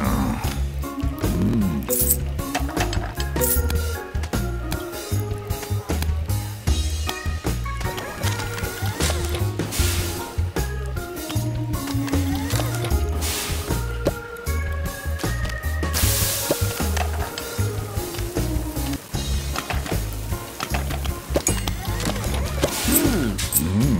Oh. Mm.